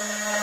Bye.